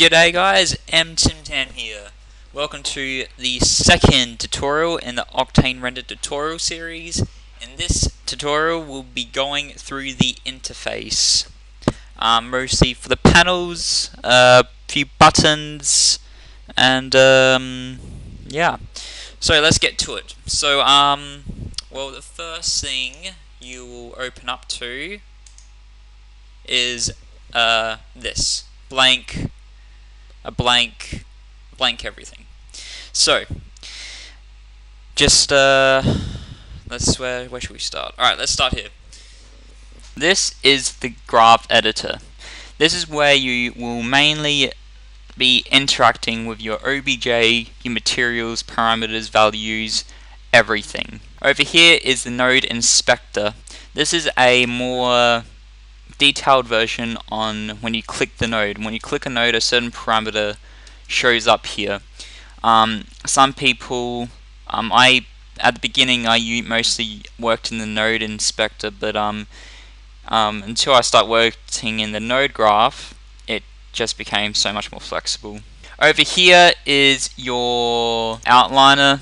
G'day guys, MTimTam here. Welcome to the second tutorial in the Octane Render tutorial series. In this tutorial we'll be going through the interface. Um, mostly for the panels, a uh, few buttons, and um, yeah. So let's get to it. So um, well the first thing you will open up to is uh, this blank a blank blank everything so just uh let's where where should we start alright let's start here this is the graph editor this is where you will mainly be interacting with your OBJ, your materials, parameters, values, everything. Over here is the node inspector. This is a more detailed version on when you click the node. When you click a node, a certain parameter shows up here. Um, some people, um, I at the beginning I mostly worked in the node inspector, but um, um, until I start working in the node graph, it just became so much more flexible. Over here is your outliner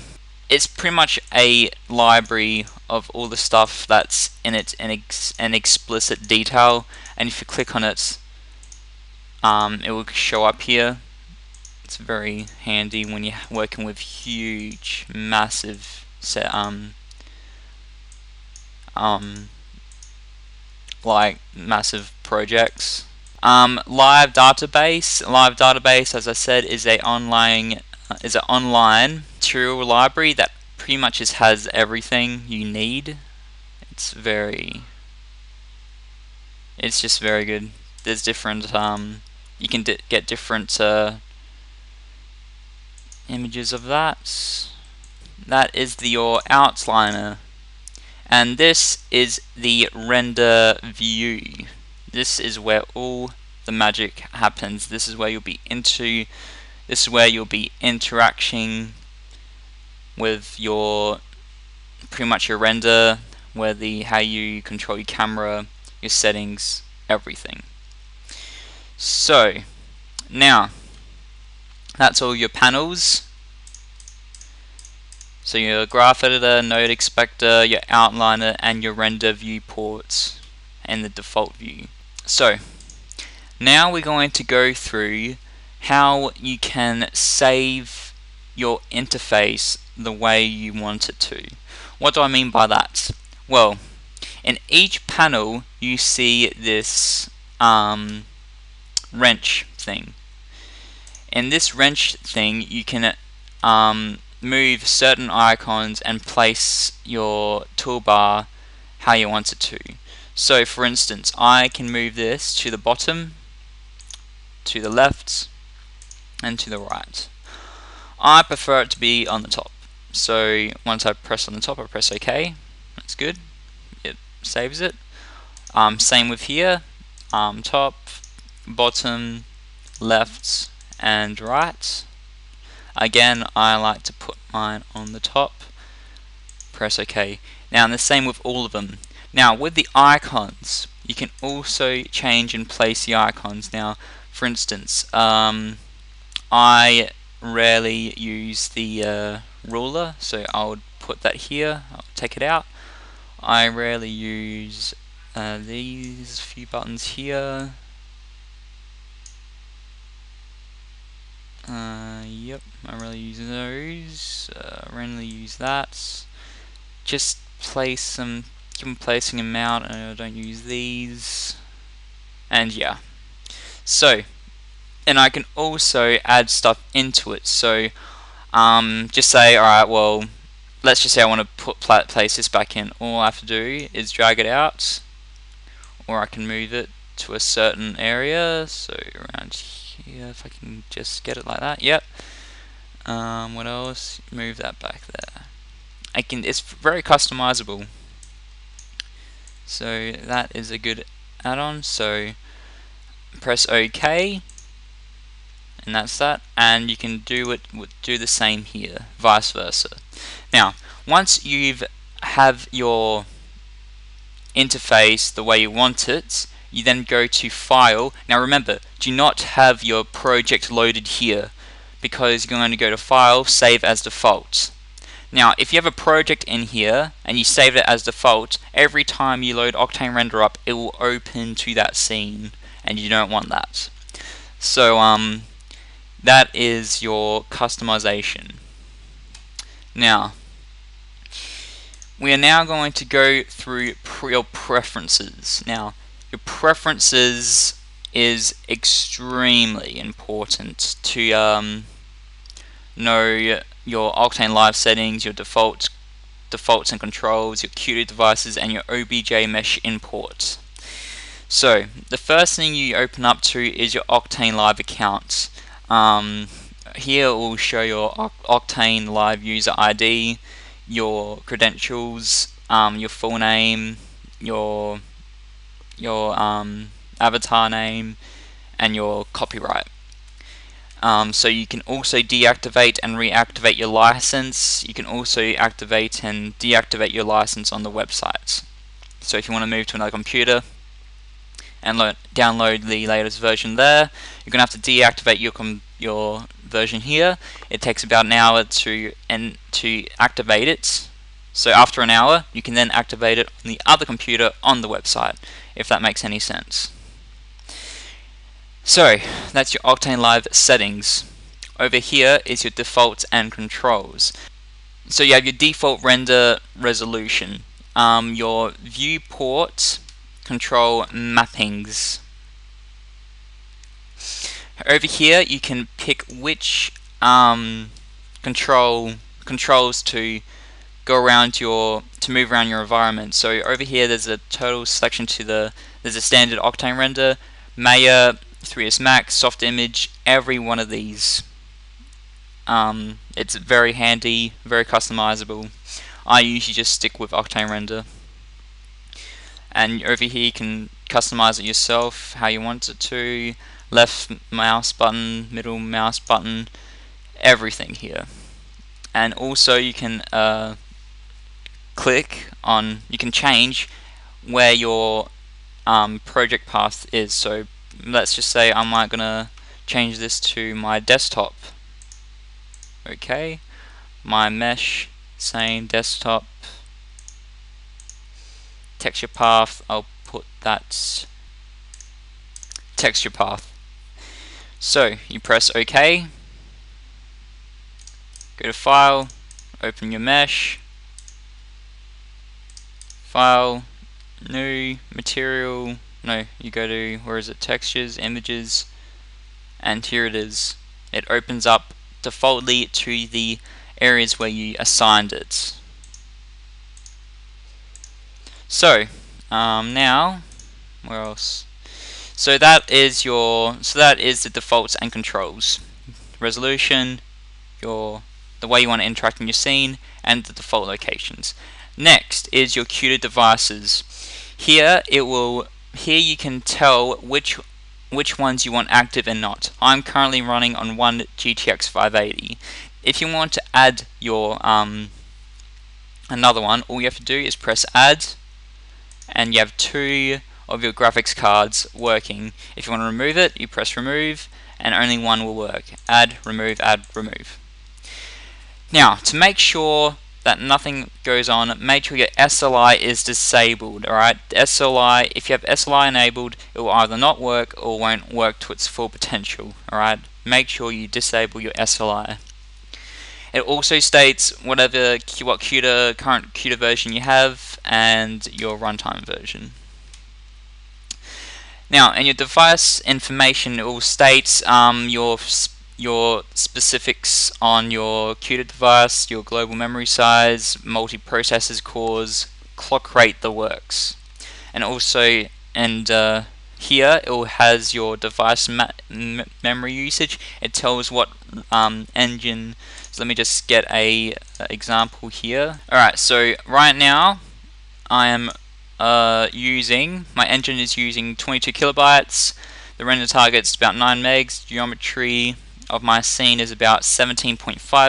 it's pretty much a library of all the stuff that's in it in ex an explicit detail. And if you click on it um, it will show up here. It's very handy when you're working with huge massive set um um like massive projects. Um, live database. Live database as I said is a online is an online material library that pretty much just has everything you need. It's very, it's just very good. There's different, um, you can get different uh, images of that. That is the, your outliner. And this is the render view. This is where all the magic happens. This is where you'll be into this is where you'll be interacting with your pretty much your render, where the how you control your camera, your settings, everything. So now that's all your panels. So your graph editor, node inspector, your outliner, and your render viewports and the default view. So now we're going to go through how you can save your interface the way you want it to. What do I mean by that? Well, in each panel you see this um, wrench thing. In this wrench thing you can um, move certain icons and place your toolbar how you want it to. So for instance, I can move this to the bottom, to the left, and to the right. I prefer it to be on the top. So once I press on the top, I press OK. That's good. It saves it. Um, same with here. Um, top, bottom, left, and right. Again, I like to put mine on the top. Press OK. Now, and the same with all of them. Now, with the icons, you can also change and place the icons. Now, for instance, um, I rarely use the uh, ruler, so I would put that here, I'll take it out. I rarely use uh, these few buttons here. Uh, yep, I really use those. Uh, rarely use that. Just place some, keep them placing amount, and I don't use these. And yeah. So, and I can also add stuff into it. So um, just say, alright, well, let's just say I want to put place this back in. All I have to do is drag it out, or I can move it to a certain area. So around here, if I can just get it like that. Yep. Um, what else? Move that back there. I can. It's very customizable. So that is a good add-on. So press OK and that's that and you can do it do the same here vice versa now once you've have your interface the way you want it you then go to File. Now remember, do not have your project loaded here because you're going to go to File, Save as Default. Now, if you have a project in here and you save it as default, every time you load Octane Render up, it will open to that scene, and you don't want that. So, um, that is your customization. Now, we are now going to go through your preferences. Now, your preferences is extremely important to um, know your Octane Live settings, your default defaults and controls, your CUDA devices, and your OBJ mesh import. So, the first thing you open up to is your Octane Live account. Um, here it will show your Octane Live user ID, your credentials, um, your full name, your your um, avatar name, and your copyright. Um, so you can also deactivate and reactivate your license. You can also activate and deactivate your license on the website. So if you want to move to another computer and download the latest version there, you're going to have to deactivate your your version here. It takes about an hour to and to activate it. So after an hour, you can then activate it on the other computer on the website, if that makes any sense. So, that's your Octane Live settings. Over here is your defaults and controls. So you have your default render resolution, um, your viewport control mappings. Over here you can pick which um, control controls to go around your to move around your environment. So over here there's a total selection to the there's a standard Octane render, Maya, 3ds Max, Softimage, every one of these. Um, it's very handy, very customizable. I usually just stick with Octane Render. And over here you can customize it yourself how you want it to. Left mouse button, middle mouse button, everything here. And also you can uh, click on, you can change where your um, project path is. So let's just say I'm like gonna change this to my desktop okay my mesh same desktop texture path I'll put that texture path. So you press OK. Go to file open your mesh. File new material. No, you go to, where is it, textures, images, and here it is. It opens up defaultly to the areas where you assigned it. So, um, now, where else? So that is your, so that is the defaults and controls. Resolution, your, the way you want to interact in your scene, and the default locations. Next is your CUDA devices. Here it will here you can tell which which ones you want active and not. I'm currently running on one GTX 580. If you want to add your um, another one, all you have to do is press add and you have two of your graphics cards working. If you want to remove it, you press remove and only one will work. Add, remove, add, remove. Now, to make sure that nothing goes on, make sure your SLI is disabled, alright? SLI, if you have SLI enabled, it will either not work or won't work to its full potential, alright? Make sure you disable your SLI. It also states whatever what CUDA, current CUDA version you have and your runtime version. Now, in your device information, it will state um, your your specifics on your CUDA device, your global memory size, multi-processors cores, clock rate, the works. And also, and uh, here it has your device memory usage. It tells what um, engine. Let me just get a, a example here. Alright, so right now I am uh, using, my engine is using 22 kilobytes. The render target is about 9 megs. Geometry of my scene is about 17.5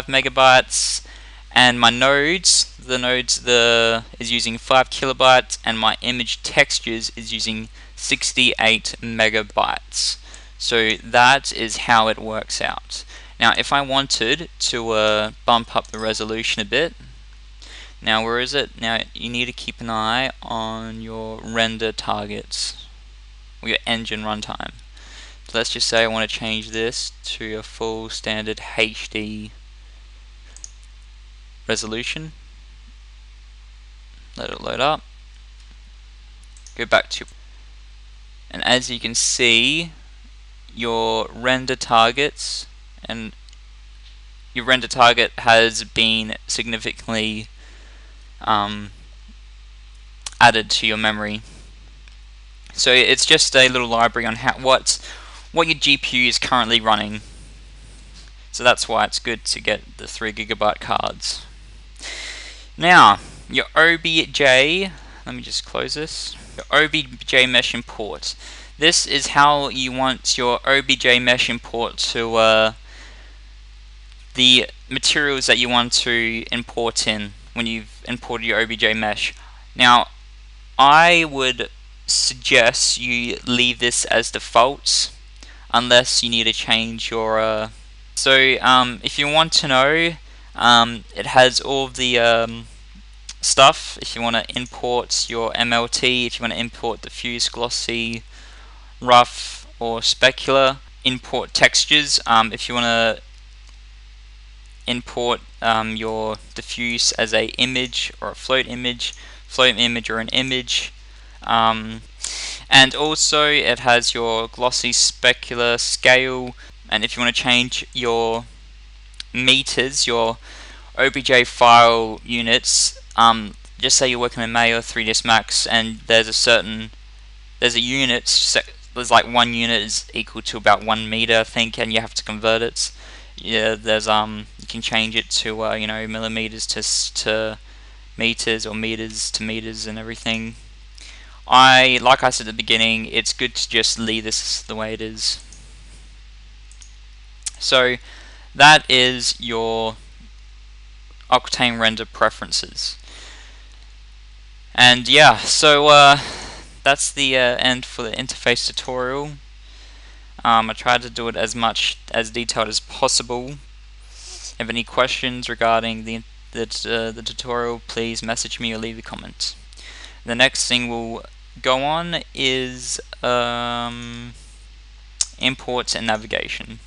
megabytes and my nodes the nodes the is using 5 kilobytes and my image textures is using 68 megabytes. So that is how it works out. Now if I wanted to uh, bump up the resolution a bit, now where is it? Now you need to keep an eye on your render targets, or your engine runtime. So let's just say I want to change this to a full standard HD resolution. Let it load up. Go back to and as you can see your render targets and your render target has been significantly um, added to your memory. So it's just a little library on how what what your GPU is currently running. So that's why it's good to get the 3 gigabyte cards. Now, your OBJ, let me just close this. Your OBJ mesh import. This is how you want your OBJ mesh import to uh, the materials that you want to import in when you've imported your OBJ mesh. Now, I would suggest you leave this as default unless you need to change your uh, so um, if you want to know um, it has all the um, stuff if you want to import your MLT if you want to import the diffuse glossy rough or specular import textures um, if you want to import um, your diffuse as a image or a float image, float image or an image. Um, and also it has your glossy specular scale and if you want to change your meters, your OBJ file units, um, just say you're working in Maya 3ds Max and there's a certain, there's a unit, there's like one unit is equal to about one meter I think and you have to convert it yeah, there's um, can change it to uh, you know millimeters to to meters or meters to meters and everything. I like I said at the beginning, it's good to just leave this the way it is. So that is your Octane render preferences. And yeah, so uh, that's the uh, end for the interface tutorial. Um, I tried to do it as much as detailed as possible. Have any questions regarding the the, uh, the tutorial, please message me or leave a comment. The next thing we'll go on is um, imports and navigation.